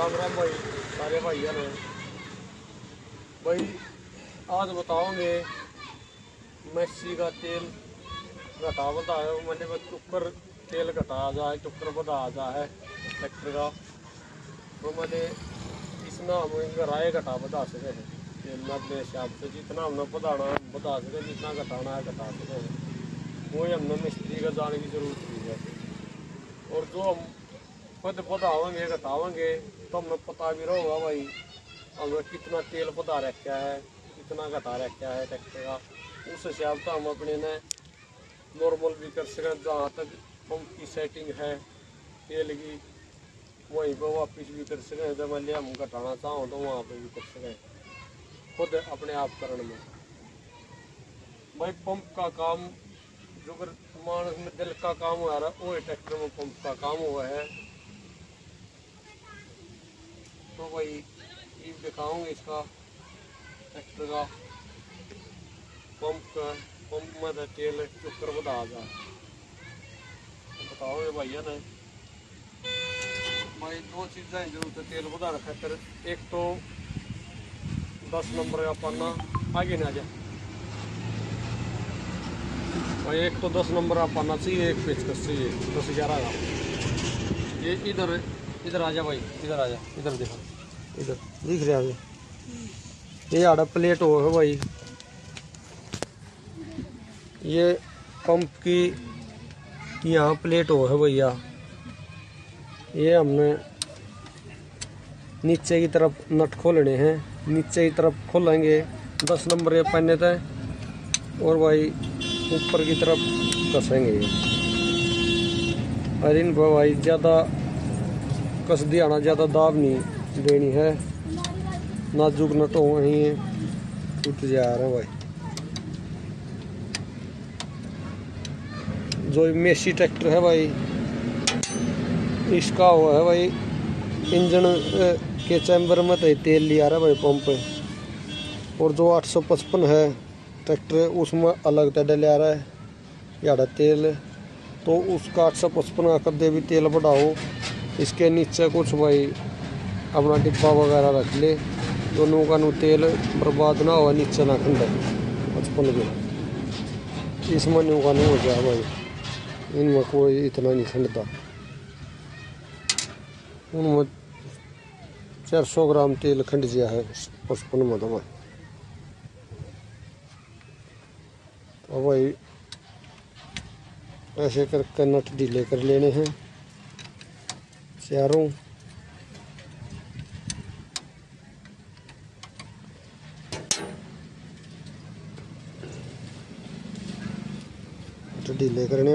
राम राम भाई, सारे भाइयों ने। भाई, आज बताओगे मैसी का तेल घटा बता है मैंने चुकर तेल घटा जाए चुकर बढ़ा जाए ट्रैक्टर का। तो मैंने इसना हम राय घटा बता सके। हैं तेल में अपने जितना हमने बढ़ाना बता सके, जितना घटाना है, घटा सके। हैं वही हमने मिस्त्री का जाने की ज़रूरत नहीं है। और जो हम खुद बढ़ावेंगे घटावेंगे तो हमें पता भी रहेगा भाई। हमें कितना तेल बढ़ा रखा है, कितना घटा रखा है ट्रैक्टर का, उस हिसाब से हम अपने ने नॉर्मल भी कर सकें जहाँ तक पंप की सेटिंग है, तेल की, वहीं पर वापस भी कर सकें जब मान लिया हम घटाना चाहो तो वहाँ पर भी कर सकें खुद अपने आप करण में। भाई पंप का काम, जो मानस में दिल का काम हो रहा है वो ट्रैक्टर में पंप का काम हुआ है। तो भाई, ये दिखाऊँगे इसका ट्रैक्टर का पंप का पंप में तो तेल चुकर बता जा बताओगे भैया ने? भाई, दो चीज़ें ज़रूरत है तेल बता रखा कर एक तो दस नंबर का पन्ना आगे ना जा। भाई, एक तो दस नंबर का पन्ना चाहिए एक पेचकस चाहिए दस ग्यारह का। ये इधर इधर आ जा भाई, इधर आ जा, इधर देखो। दिख रहा है। ये आड़ा प्लेट हो है भाई। ये पंप की यहाँ प्लेट हो है भैया। ये हमने नीचे की तरफ़ नट खोलने हैं। नीचे की तरफ़ खोलेंगे, दस नंबर के पन्ने थे और भाई ऊपर की तरफ़ कसेंगे। ये और इन भाई ज़्यादा कस दियाना ज़्यादा दाब नहीं। देनी है। नाजुक नट हो वहीं टूट जा रहा है भाई। जो मेसी ट्रैक्टर है भाई, इसका हुआ है भाई, इंजन के चैम्बर में तो तेल लिया रहा भाई पंप। और जो 855 है ट्रैक्टर, उसमें अलग तरह लिया रहा है। याड़ा तेल तो उसका आठ सौ पचपन आकर भी तेल बढ़ाओ। इसके नीचे कुछ भाई अपना डिब्बा वगैरह रख ले दोनों का नु तेल बर्बाद ना हो नीचे ना खंडे। पचपन के इसमें न्यू का नहीं हो गया भाई। इनमें कोई इतना नहीं खंडता उनमें चार सौ ग्राम तेल खंड गया है पचपन में तो भाई तो भाई, ऐसे करके नट ढीले कर लेने हैं। चारों नट करने करने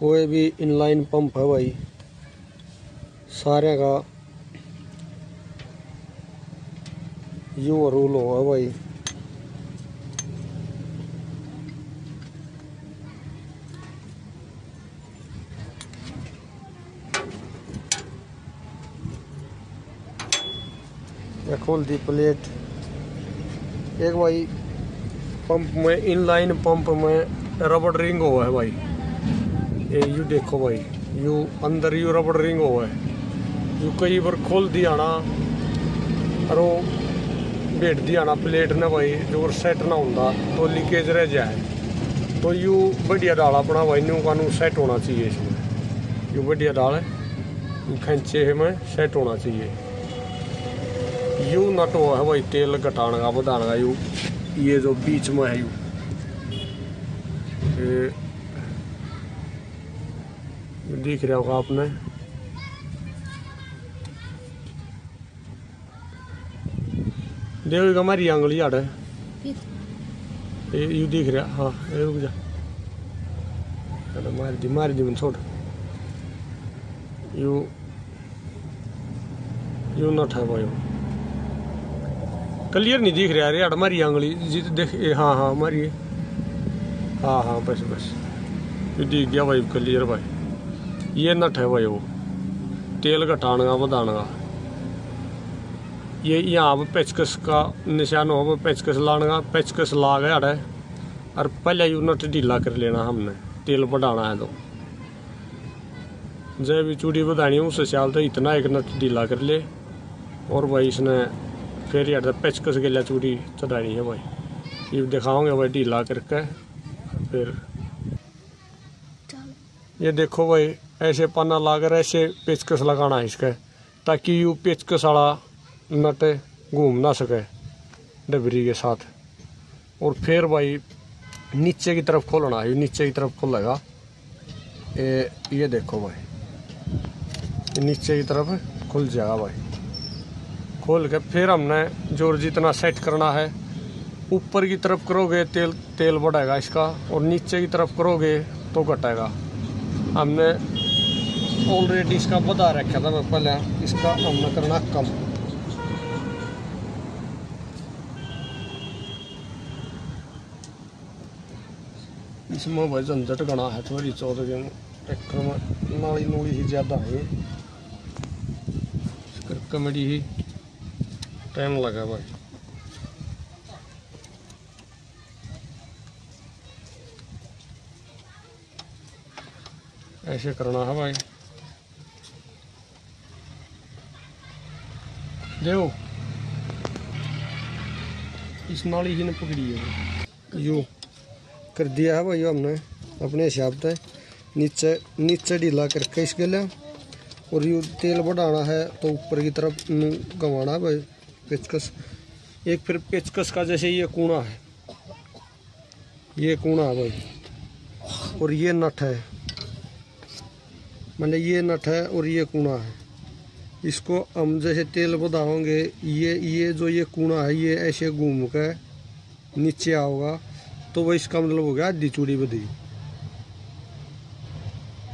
कोई भी इनलाइन पंप है भाई, सारे का यू रूल हो भाई। खोल दी प्लेट एक भाई पंप में इनलाइन पंप में रबड़ रिंग हुआ है भाई। ये यू देखो भाई, यू अंदर यू रबड़ रिंग हुआ है यू कई बार खोल दिया ना, और भेट दिया ना, प्लेट ने भाई, जो सेट ना होता तो लीकेज रह जाए। तो यू बढ़िया डाल अपना भाई, न्यू कानू सेट होना चाहिए इसमें। यू बढ़िया डाल, यू खींचे में सेट होना चाहिए। यू नट हुआ है भाई, तेल घटाने का बढ़ाने का यू, ये जो बीच में है यू ये दिख रहा होगा आपने। देखो, हमारी आंगली आड़। है यू दिख रहा हाँ ये रुक जा। मार दी मार दी मैंने छोड़। यू यू नट है क्लियर नहीं दिख रहा यार हमारी आंगली जी देख हाँ हाँ हमारी। हाँ हाँ बस बस। ये दिख गया भाई क्लियर भाई। ये नट है भाई वो तेल घटाने का ये यहाँ पे पेचकस का निशान हो वो पेचकस लाने पेचकस ला गया है और पहले यू नट ढीला कर लेना हमने तेल बढ़ाना है तो। जब भी चूड़ी बढ़ानी है उस हिसाब से इतना एक नट ढीला कर ले। और भाई इसने फिर यार पेचकस के लिए चूड़ी चढ़ानी है भाई। ये दिखाओगे भाई ढीला करके फिर। ये देखो भाई ऐसे पन्ना लाकर ऐसे पेचकस लगाना है इसका, ताकि यू पेचकस वाला नट घूम ना सके डबरी के साथ। और फिर भाई नीचे की तरफ़ खोलना है, नीचे की तरफ़ खोलेगा। ये ये देखो भाई नीचे की तरफ़ खुल जाएगा भाई। खोल के फिर हमने ज़ोर जितना सेट करना है, ऊपर की तरफ़ करोगे तेल तेल बढ़ेगा इसका, और नीचे की तरफ़ करोगे तो घटेगा। हमने ऑलरेडी इसका बता रखा था मैं पहले, इसका हमने करना कम। इसमें भाई झंझट गणा है, थोड़ी चौदह दिन ट्रैक्टर में नाली नूली ही ज़्यादा है। कमेडी ही टाइम लगा भाई। ऐसे करना है भाई। देखो। इस नाली ही ने पकड़ी है। यो, कर दिया है भाई हमने। अपने हिसाब से नीचे नीचे ढीला करके इसके लिए और यू तेल बढ़ाना है तो ऊपर की तरफ़ गंवाना है भाई, पेचकस। एक फिर पेचकस का जैसे ये कूणा है। ये कूणा है भाई। और ये नट है। मतलब ये नट है और ये कूणा है। इसको हम जैसे तेल बढ़ाओगे ये ये जो ये कूड़ा है, ये ऐसे घूम कर नीचे आओगा तो वह इसका मतलब हो गया आधी चूड़ी बधी।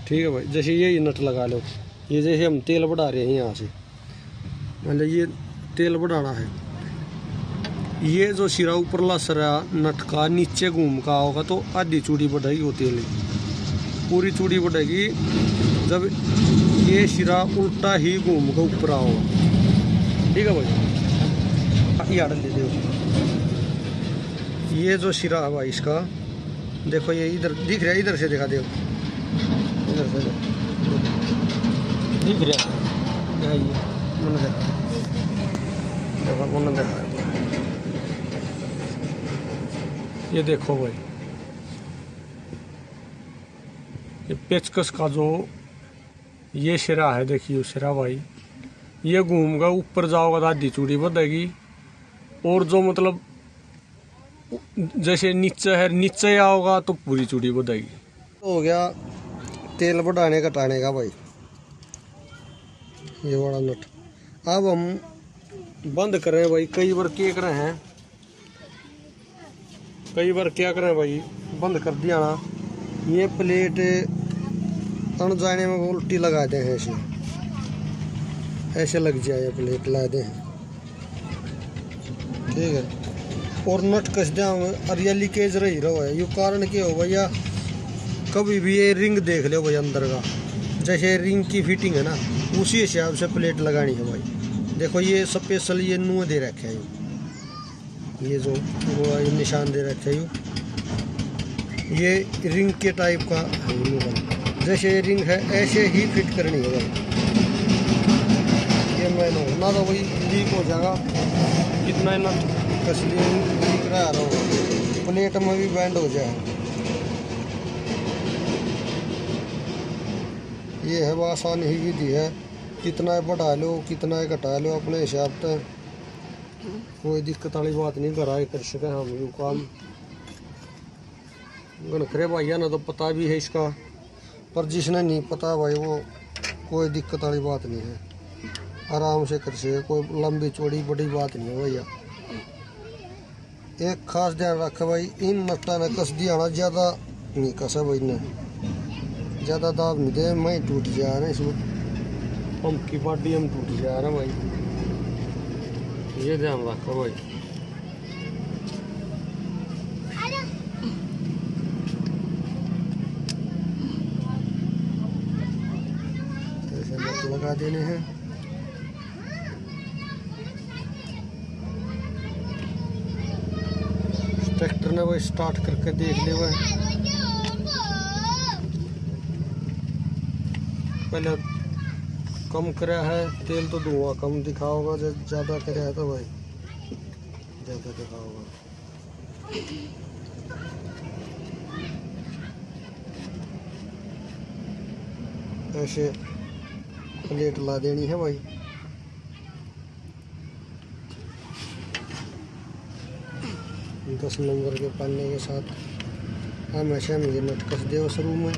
ठीक है भाई, जैसे ये नट लगा लो, ये जैसे हम तेल बढ़ा रहे हैं यहाँ से। मतलब ये तेल बढ़ाना है। ये जो सिरा ऊपरला सरा नट का नीचे घूम का होगा तो आधी चूड़ी बढ़ेगी वो तेल। पूरी चूड़ी बढ़ेगी जब ये सिरा उल्टा ही घूम कर ऊपर आओ। ठीक है भाई? ये ले दो ये जो सिरा है भाई इसका, देखो ये इधर, दिख रहा है, इधर से दिखा दो इधर से दिख। रहा है। देखा। मैंने देखा। ये देखो भाई। ये पेचकस का जो ये सिरा है, देखिए सिरा भाई। ये घूमगा, ऊपर जाओगा तो आधी चूड़ी बढ़ेगी और जो मतलब जैसे नीचे है, नीचे आओगा तो पूरी चूड़ी बढ़ेगी हो गया, तेल बढ़ाने घटाने का भाई। ये बड़ा नट। अब हम बंद करें भाई, कई बार क्या करें हैं। कई बार क्या करें भाई, बंद कर दिया ना। ये प्लेट अण जाने में उल्टी लगा दे ऐसे ऐसे लग जाए प्लेट ला दे ठीक है और नट कस दिया और ये लीकेज रही रहो है ये कारण क्या हो भैया कभी भी ये रिंग देख लो भाई अंदर का जैसे रिंग की फिटिंग है ना उसी हिसाब से प्लेट लगानी है भाई देखो ये स्पेशल ये नुआ दे रखे हैं ये जो वो निशान दे रखे हैं ये रिंग के टाइप का है जैसे रिंग है ऐसे ही फिट करनी है भाई ये मैंने ना तो वही लीक हो जाएगा। कितना ना? कसली लीक रहा रहा प्लेट में भी बैंड हो जाए। ये है आसान ही विधि है। कितना बढ़ा लो कितना घटा लो अपने हिसाब से। कोई दिक्कत वाली बात नहीं करा कर सके हम यू काम। गणखरे भैया ना तो पता भी है इसका। पर जिसने नहीं पता भाई, वो कोई दिक्कत वाली बात नहीं है। आराम से कर सके, कोई लंबी चौड़ी बड़ी बात नहीं है भैया। एक खास ध्यान रखे भाई, इन नट्टा ने कस दिया ना, ज़्यादा नहीं कसा भाई ने ज़्यादा दाब नहीं दे, मैं टूट जा रहा इसमें पंप की पार्टी हम टूट जा रहा भाई। ये ध्यान रखो भाई। लगा देने हैं। ट्रैक्टर ने वो स्टार्ट करके देख ले वह पहले कम करा है, तेल तो धुआँ कम दिखा होगा जब ज़्यादा करा है तो भाई। ज़्यादा दिखा होगा। ऐसे प्लेट ला देनी है भाई दस नंबर के पन्ने के साथ हमेशा मुझे नट कस दे उस रूम में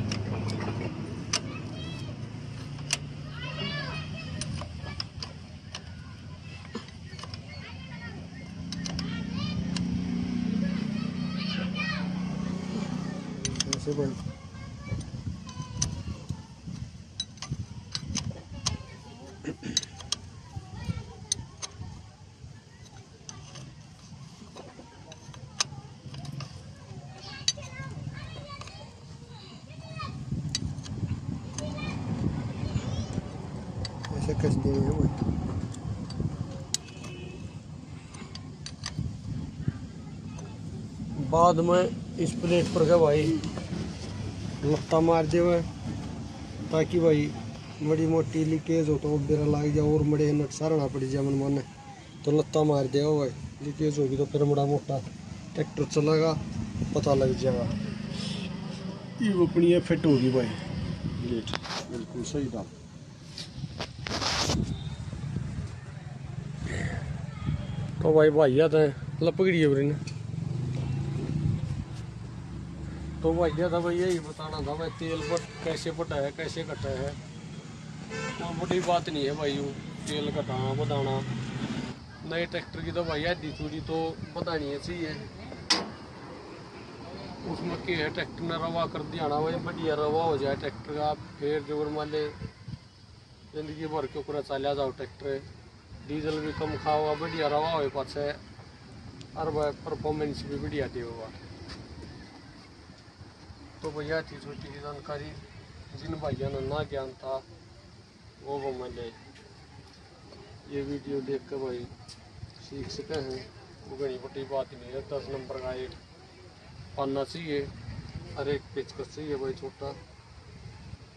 ऐसे भाई कस देने हैं बाद में इस प्लेट पर का भाई लत्ता मार दे ताकि भाई बड़ी मोटी लीकेज हो तो वो बेरा लाग जाए और मड़े नट सारना पड़ जाए मन मन। तो लत्ता मार दे भाई लीकेज होगी तो फिर बड़ा मोटा ट्रैक्टर चलेगा पता लग जाएगा। ये अपनी फिट होगी भाई। प्लेट बिल्कुल सही था तो भाई भैया तो लपकड़ी है ने तो भैया था भाई यही बताना था भाई, तेल पर कैसे पटा कैसे कटा है। कोई बड़ी बात नहीं है भाई तेल घटाना बताना नए ट्रैक्टर की तो भाई आधी थोड़ी तो बतानी है चाहिए उसमें क्या है, ट्रैक्टर ने रवा कर दिया ना भाई, बढ़िया रवा हो जाए ट्रैक्टर का, फिर जो मान ले ज़िंदगी भर के ऊपर चलिया जाओ ट्रैक्टर। डीजल भी कम खाओगा बढ़िया रवा हो पाछे। और भाई परफॉर्मेंस भी बढ़िया देगा तो भैया, थी छोटी सी जानकारी। जिन भाइयों ने ना ज्ञान था, वो वो मैंने ये वीडियो देख कर भाई सीख सके हैं। वो घनी बड़ी बात नहीं है, दस नंबर का एक पाना चाहिए। हर एक पेचकस चाहिए भाई छोटा।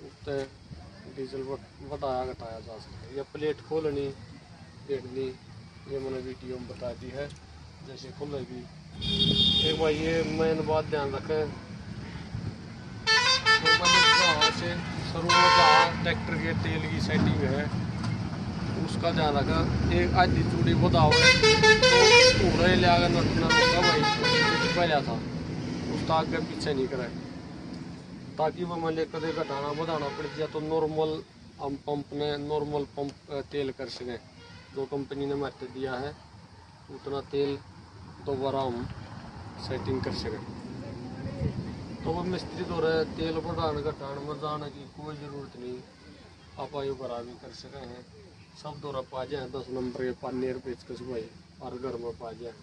उससे डीजल बताया घटाया जा सकता है। या प्लेट खोलनी देखनी ये मैंने वीडियो में बता दी है। जैसे खुलेगी एक भाई, ये मेन बात ध्यान रखें। तो मैंने से जहाँ ट्रैक्टर के तेल की सेटिंग है उसका ध्यान रखा। एक आधी चूड़ी बताओ तो उड़े ले आकर नटना रोका भाई। पहला था। उसका आगे पीछे नहीं कराए। ताकि वो मान कदे घटाना बढ़ाना पड़ जाए तो नॉर्मल हम पंप ने नॉर्मल पंप तेल कर सकें। जो कंपनी ने महत्व दिया है, उतना तेल दोबारा हम सेटिंग कर सकें। तो वो मिस्त्री तो रहे, तेल बढ़ाने घटाने में जाने की कोई ज़रूरत नहीं। आप आयु भी कर सके हैं। सब दौरा पा जाए दस नंबर के पानियर पेचकस भाई, और घर में पा जाए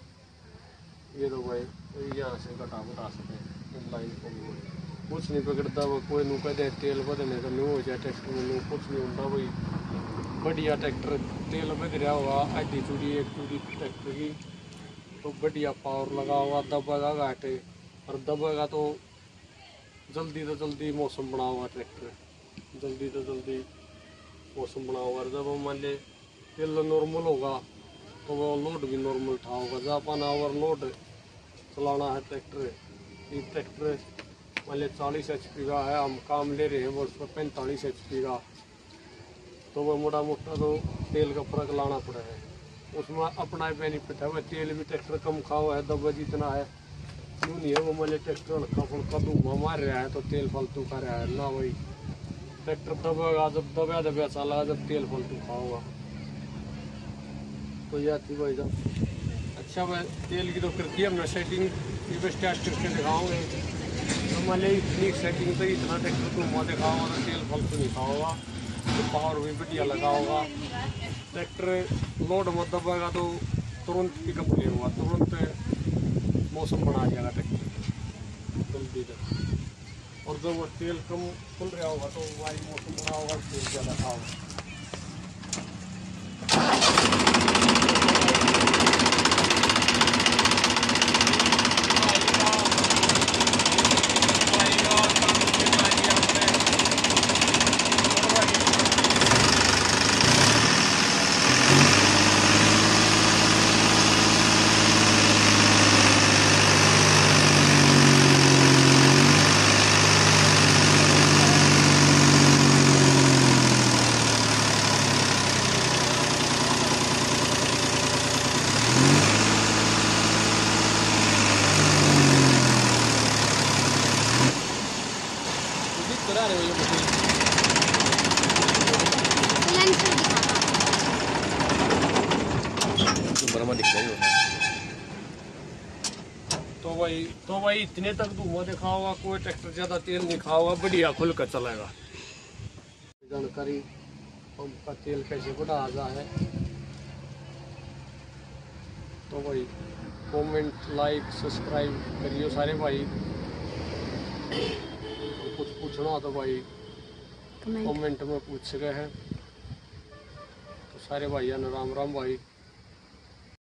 ये तो भाई यहाँ से घटा बढ़ा सके लाइन को कुछ नहीं पकड़ता वो, कोई नु कहते तेल बदलने का न्यू हो जाए ट्रैक्टर में कुछ नहीं होता भाई। बढ़िया ट्रैक्टर तेल बद रहा होगा आधी चूड़ी, एक चूड़ी ट्रैक्टर की। तो बढ़िया पावर लगा होगा दबेगा घाटे और दबेगा तो जल्दी तो जल्दी मौसम बना होगा ट्रैक्टर जल्दी तो जल्दी मौसम बना और जब मान ले तेल नॉर्मल होगा तो वो लोड भी नॉर्मल उठा होगा। जब अपन ओवर लोड चलाना है ट्रैक्टर ये ट्रैक्टर मान लिया चालीस एच का है। हम काम ले रहे हैं वो उस पर पैंतालीस एच का। तो वो मोटा मोटा तो तेल का फ़र्क लाना पड़ा है। उसमें अपना बेनिफिट है। वह तेल भी ट्रैक्टर कम खाओ है, दबा जितना है। यूँ नहीं है? वो मान ट्रैक्टर हल्का फुल्का धुआँ मार रहा है तो तेल फालतू खा रहा है। ना भाई। ट्रैक्टर दबेगा जब दबा दबा चला जब तेल फालतू खाओगा। तो यह थी भाई साहब। अच्छा भाई तेल की तो करती है हमने सेटिंग स्टार्ट करके दिखाओगे तो मान इतनी सेटिंग तो इतना ट्रैक्टर धुआँ दिखाओगा तो तेल फालतू नहीं खाओगा। पावर भी बढ़िया लगा होगा। ट्रैक्टर लोड मत दबेगा तो तुरंत पिकअप ले होगा तुरंत मौसम बना जाएगा ट्रैक्टर। जल्दी तक और जब वो तेल कम खुल रहा होगा तो वाई मौसम बना होगा, तेल ज़्यादा खाओगा धुआँ दिखता ही होता तो भाई तो भाई इतने तक धुआँ दिखा होगा कोई ट्रैक्टर ज़्यादा तेल नहीं खा हुआ बढ़िया खुल कर चलाएगा जानकारी पंप का तेल कैसे बढ़ा रहा है। तो भाई कमेंट लाइक सब्सक्राइब करियो सारे भाई। तो कुछ पूछना तो भाई कमेंट में पूछ गए हैं। तो सारे भाइयों ने राम राम भाई।